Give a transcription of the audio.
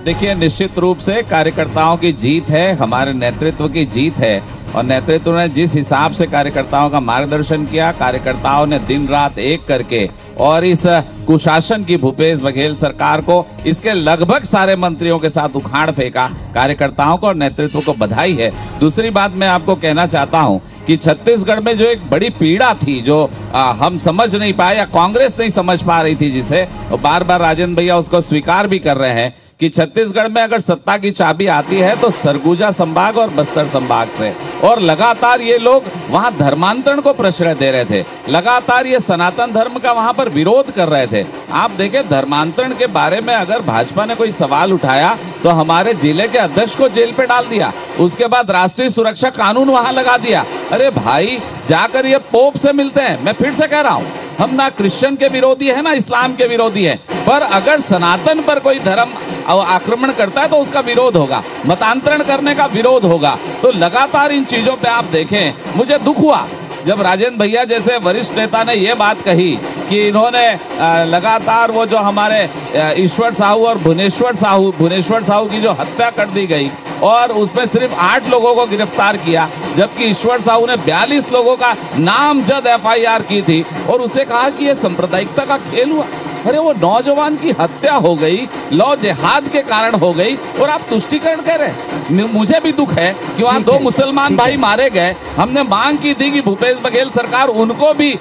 देखिए निश्चित रूप से कार्यकर्ताओं की जीत है हमारे नेतृत्व की जीत है। और नेतृत्व ने जिस हिसाब से कार्यकर्ताओं का मार्गदर्शन किया कार्यकर्ताओं ने दिन रात एक करके और इस कुशासन की भूपेश बघेल सरकार को इसके लगभग सारे मंत्रियों के साथ उखाड़ फेंका कार्यकर्ताओं को और नेतृत्व को बधाई है। दूसरी बात मैं आपको कहना चाहता हूँ कि छत्तीसगढ़ में जो एक बड़ी पीड़ा थी जो आ, हम समझ नहीं पाए या कांग्रेस नहीं समझ पा रही थी जिसे बार बार राजेंद्र भैया उसको स्वीकार भी कर रहे हैं कि छत्तीसगढ़ में अगर सत्ता की चाबी आती है तो सरगुजा संभाग और बस्तर संभाग से। और लगातार ये लोग वहाँ धर्मांतरण को प्रश्रय दे रहे थे। लगातार ये सनातन धर्म का वहाँ पर विरोध कर रहे थे। आप देखें, धर्मांतरण के बारे में अगर भाजपा ने कोई सवाल उठाया तो हमारे ज़िले के अध्यक्ष को जेल पे डाल दिया। उसके बाद राष्ट्रीय सुरक्षा कानून वहाँ लगा दिया। अरे भाई, जाकर ये पोप से मिलते हैं। मैं फिर से कह रहा हूँ, हम ना क्रिश्चियन के विरोधी है, ना इस्लाम के विरोधी है। पर अगर सनातन पर कोई धर्म आक्रमण करता है तो उसका विरोध होगा। मतांतरण करने का विरोध होगा। तो लगातार इन चीज़ों पे आप देखें, मुझे दुख हुआ जब राजेंद्र भैया जैसे वरिष्ठ नेता ने ये बात कही कि इन्होंने लगातार वो जो हमारे ईश्वर साहू और भुवनेश्वर साहू भुवनेश्वर साहू की जो हत्या कर दी गई और उसमें सिर्फ़ आठ लोगों को गिरफ़्तार किया, जबकि ईश्वर साहू ने बयालीस लोगों का नामजद एफआईआर की थी और उसे कहा कि ये सांप्रदायिकता का खेल हुआ। अरे वो नौजवान की हत्या हो गई लौ जिहाद के कारण हो गई और आप तुष्टिकरण कर रहे मुझे भी दुख है कि वहाँ दो मुसलमान भाई मारे गए। हमने मांग की थी कि भूपेश बघेल सरकार उनको भी